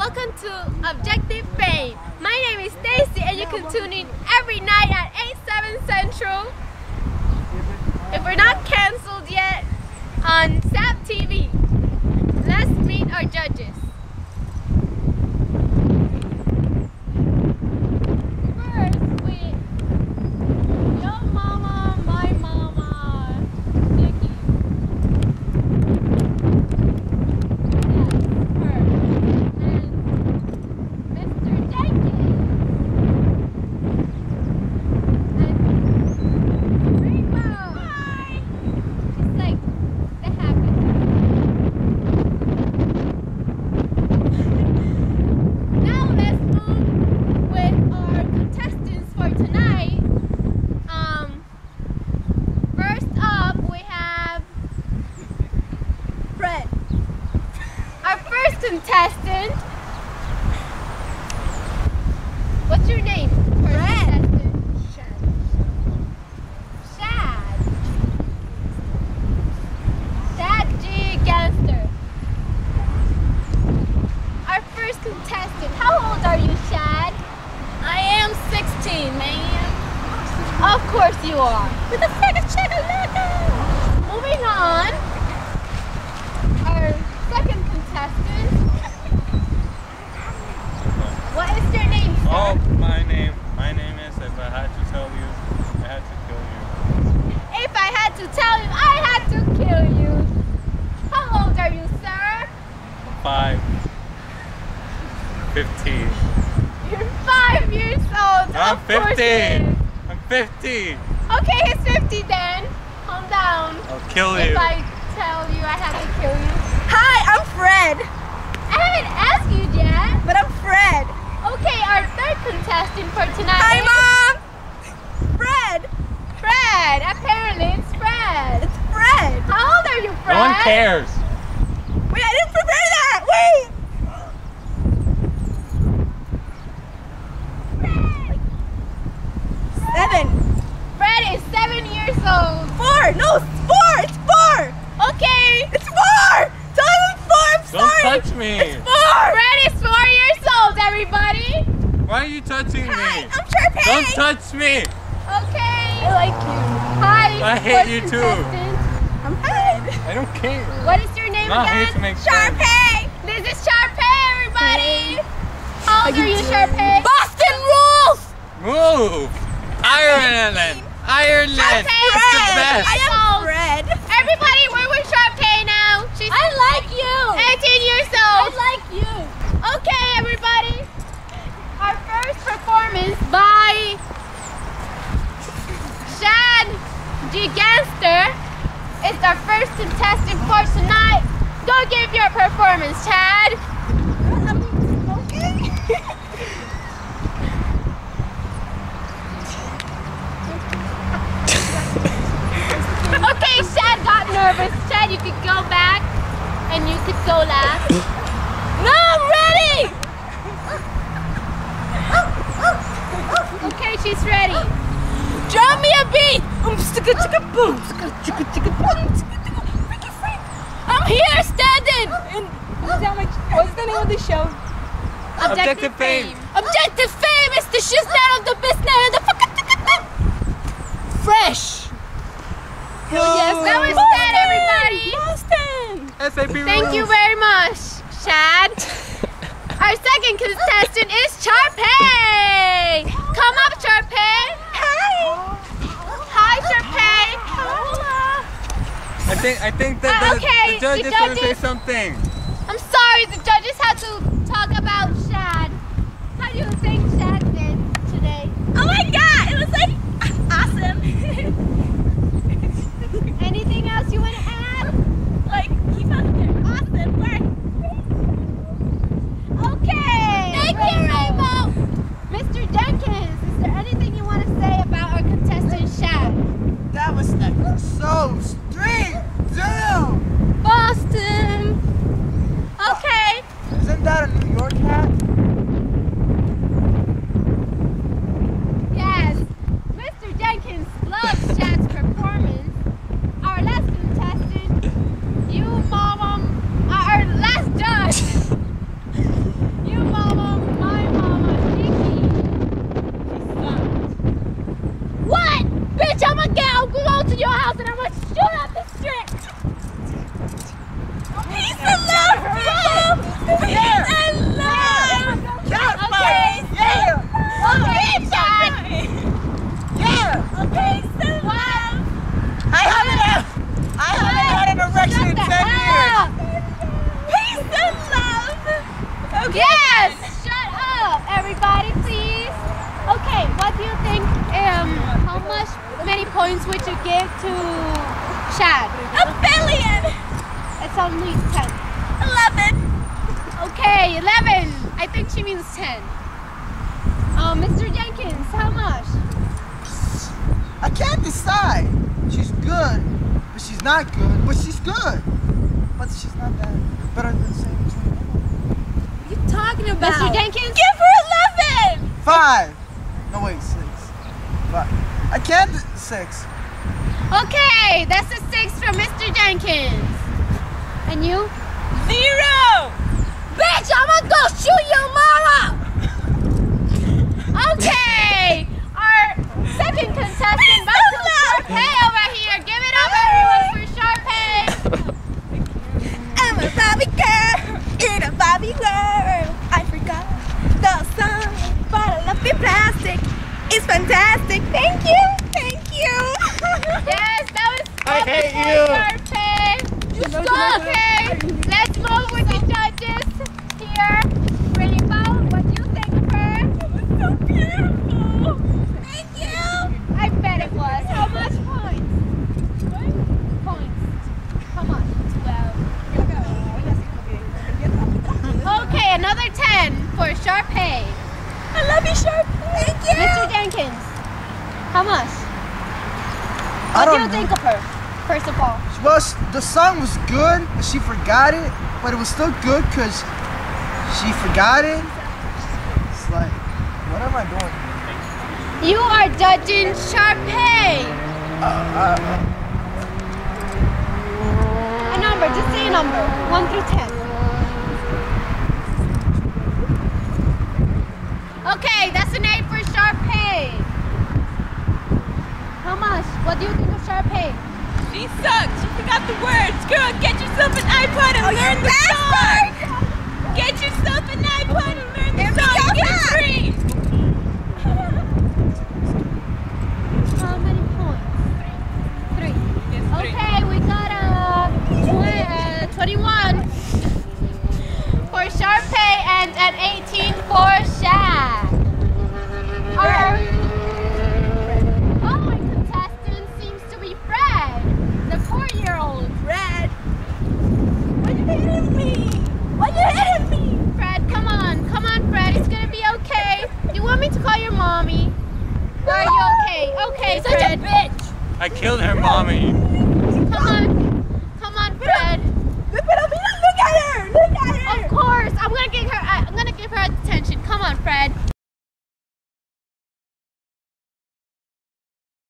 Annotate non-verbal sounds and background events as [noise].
Welcome to Objective Fame. My name is Stacy and you can tune in every night at 8, 7 Central. If we're not cancelled yet on SAP TV. Let's meet our judges. First, we Your mama, my mama, Nikki. Yes, her. And Mr. Jenkins. And Rainbow. Hi. She's like the happy. now let's move with our contestants for tonight. Um, first up we have Fred. Our first contestant. What's your name? Fred. Shad. Shad. Shad G. Gangster. Our first contestant. How old are you, Shad? I am 16, man. Of course you are. With a figure check Moving on. Our second contestant. What is your name, sir? Oh, my name. My name is. If I had to tell you, I had to kill you. If I had to tell you, I had to kill you. How old are you, sir? Five. Fifteen. You're five years old. I'm of course it fifteen. is. I'm fifteen. Okay, he's 50 then. Calm down. I'll kill you. If. I tell you I have to kill you. Hi, I'm Fred. I haven't asked you yet. But I'm Fred. Okay, our third contestant for tonight Hi, Mom. Fred. Fred. Apparently it's Fred. It's Fred. How old are you, Fred? No one cares. Wait, I didn't prepare that. Wait. Seven. Fred is seven years old. Four. No, it's four. It's four. Okay. It's four. Tell him it's four. I'm Don't sorry. Touch me. Four. Fred is four years old, everybody. Why are you touching Hi, me? I'm Sharpay. Don't touch me. Okay. I like you. Hi. I hate you too. I'm Fred. I don't care. What is your name Not again? to make friends. Sharpay. This is Sharpay, everybody. How old are you, Sharpay? Boston rules. Move. Ireland. Ireland. Okay, It's the best. I am Fred. Everybody, we're with Sharpay now. She's I like you. 18 years old. like you. Okay, everybody. Our first performance by Shad Gigangster is first contestant for tonight. Go give your performance, Chad. [laughs] okay. Shad got nervous. Shad, you could go back and you could go last. no, I'm ready. Okay, she's ready. Drop me a beat. Um, sticka, chicka, boom. Sticka, chicka, chicka, boom. Sticka, chicka, freaky, freak. I'm here standing. In, what's, that, like, what's the name of the show? Objective fame. Objective fame is the shit out of the business the fucking fresh. Hell yes, That was that, everybody. Boston. SAP Thank you very much, Shad. [laughs] Our second contestant is Sharpay. Come up, Sharpay. Hi. Hi, Sharpay. I think I think that Uh, the, okay, the judges the want to say something. I'm sorry, the judges had to talk about Shad. How do you think to your house and I'm gonna shoot up the street. He's and love, people. Chad? A billion. It's only 10. Eleven. Okay, 11. I think she means 10. Um, Mr. Jenkins, how much? I can't decide. She's good, but she's not good. But she's good. But she's not that better than Sam. What are you talking about? Mr. Jenkins? Give her eleven. Five. No wait, six. Five. I can't. Six. Okay, that's a 6 from Mr. Jenkins. And you? Zero. Bitch, I'm gonna go shoot your mama. Okay, our second contestant, Russell Sharpay over here. Give it up, everyone, for Sharpay. I'm a Barbie girl in a Barbie world. I forgot the song, but I love the plastic. It's fantastic. Thank you. Thank you. Yes, that was I hate you. Sharpay. You suck. Okay, let's move with the judges here. Ready, Paul? What do you think of her? so beautiful. Thank you. I bet it was. How much points? What? Points. How much? Oh, okay, another 10 for Sharpay. I love you, Sharp. Thank you. Mr. Jenkins, how much? I What do don't you think of her, first of all? Well, the song was good, but she forgot it. But it was still good because she forgot it. It's like, what am I doing? You are judging Sharpay. Uh, uh, A number, just say a number. 1 through 10. Okay, that's an 8 for Sharpay. How much? What do you think of Sharpay? She sucks. She forgot the words. Girl, get yourself an iPod and learn the song. Get yourself an iPod and learn the song. Get free. How many points? Three. Okay, we got a tw- uh, 21 for Sharpay and an 18 for Shad. Our following contestant seems to be Fred, the four-year-old. Red. Why you hitting me? Why you hitting me? Fred, come on, come on, Fred. It's gonna be okay. Do you want me to call your mommy? Are you okay? Okay, Such a Fred. bitch. I killed her mommy. Come on, come on, Fred. Look at her. Look at her. Look at her. Of course, I'm gonna give her. Uh, I'm gonna give her attention. Come on, Fred.